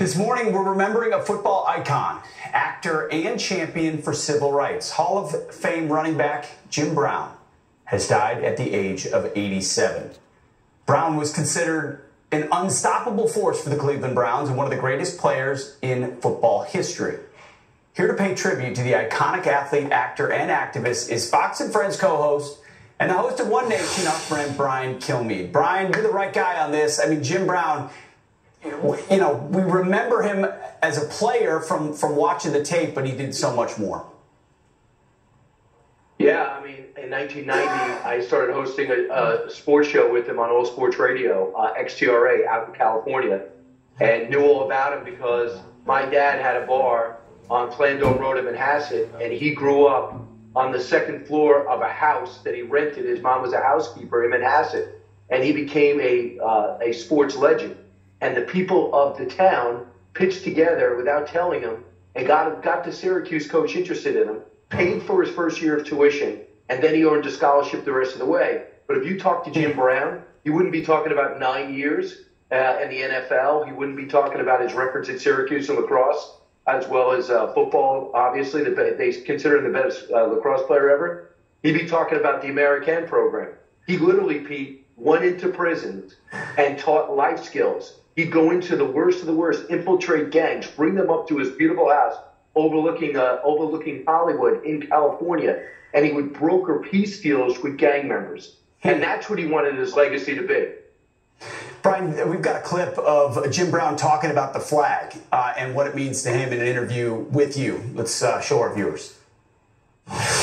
This morning, we're remembering a football icon, actor, and champion for civil rights. Hall of Fame running back Jim Brown has died at the age of 87. Brown was considered an unstoppable force for the Cleveland Browns and one of the greatest players in football history. Here to pay tribute to the iconic athlete, actor, and activist is Fox and Friends co host and the host of One Nation, our friend Brian Kilmeade. Brian, you're the right guy on this. I mean, Jim Brown you know, we remember him as a player from from watching the tape, but he did so much more. Yeah, I mean, in 1990, I started hosting a, a sports show with him on All Sports Radio, uh, XTRA, out in California, and knew all about him because my dad had a bar on Plandome Road in Manhasset, and he grew up on the second floor of a house that he rented. His mom was a housekeeper in Manhasset, and he became a uh, a sports legend and the people of the town pitched together without telling him and got got the Syracuse coach interested in him, paid for his first year of tuition, and then he earned a scholarship the rest of the way. But if you talk to Jim Brown, he wouldn't be talking about nine years uh, in the NFL. He wouldn't be talking about his records at Syracuse and lacrosse, as well as uh, football. Obviously, the, they consider him the best uh, lacrosse player ever. He'd be talking about the Amer-I-Can program. He literally, Pete, went into prisons and taught life skills He'd go into the worst of the worst, infiltrate gangs, bring them up to his beautiful house overlooking uh, overlooking Hollywood in California, and he would broker peace deals with gang members. And that's what he wanted his legacy to be. Brian, we've got a clip of Jim Brown talking about the flag uh, and what it means to him in an interview with you. Let's uh, show our viewers.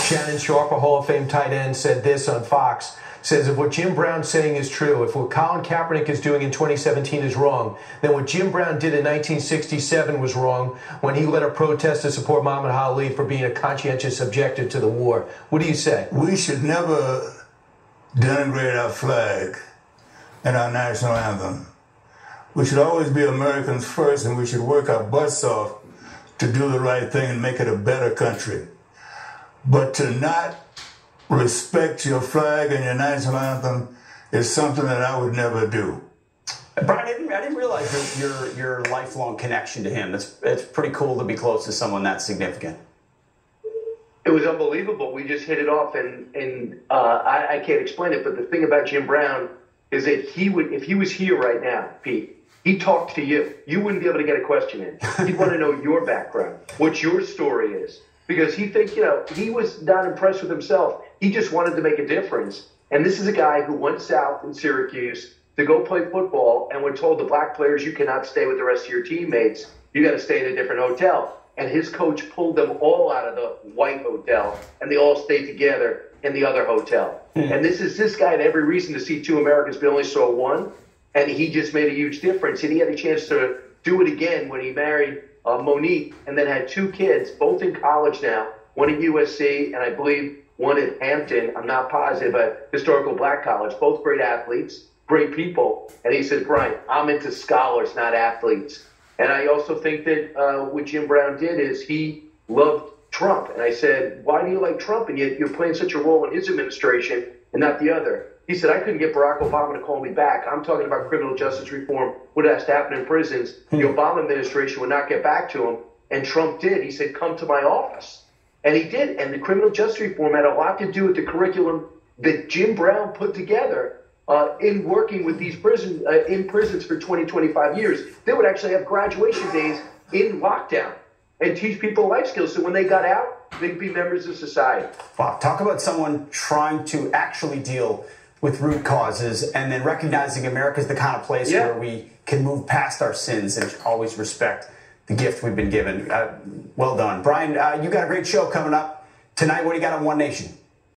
Shannon Sharpe, a Hall of Fame tight end, said this on Fox says if what Jim Brown's saying is true, if what Colin Kaepernick is doing in 2017 is wrong, then what Jim Brown did in 1967 was wrong when he led a protest to support Muhammad Ali for being a conscientious objector to the war. What do you say? We should never denigrate our flag and our national anthem. We should always be Americans first and we should work our butts off to do the right thing and make it a better country. But to not respect your flag and your national anthem is something that I would never do. Brian, I didn't, I didn't realize your, your, your lifelong connection to him. It's it's pretty cool to be close to someone that significant. It was unbelievable. We just hit it off, and and uh, I, I can't explain it. But the thing about Jim Brown is that he would, if he was here right now, Pete, he talked to you. You wouldn't be able to get a question in. He'd want to know your background, what your story is, because he thinks you know he was not impressed with himself. He just wanted to make a difference. And this is a guy who went south in Syracuse to go play football and when told the black players, you cannot stay with the rest of your teammates. You got to stay in a different hotel. And his coach pulled them all out of the white hotel and they all stayed together in the other hotel. Mm-hmm. And this is this guy had every reason to see two Americans, but only saw one. And he just made a huge difference. And he had a chance to do it again when he married uh, Monique and then had two kids, both in college now, one at USC and I believe one at Hampton, I'm not positive, a historical black college, both great athletes, great people. And he said, Brian, I'm into scholars, not athletes. And I also think that uh, what Jim Brown did is he loved Trump. And I said, why do you like Trump? And yet you're playing such a role in his administration and not the other. He said, I couldn't get Barack Obama to call me back. I'm talking about criminal justice reform, what has to happen in prisons. The hmm. Obama administration would not get back to him. And Trump did. He said, come to my office. And he did. And the criminal justice reform had a lot to do with the curriculum that Jim Brown put together uh, in working with these prison uh, in prisons for 20, 25 years. They would actually have graduation days in lockdown and teach people life skills. So when they got out, they'd be members of society. Wow, talk about someone trying to actually deal with root causes and then recognizing America's the kind of place yeah. where we can move past our sins and always respect the gift we've been given. Uh, well done. Brian, uh, you got a great show coming up tonight. What do you got on One Nation?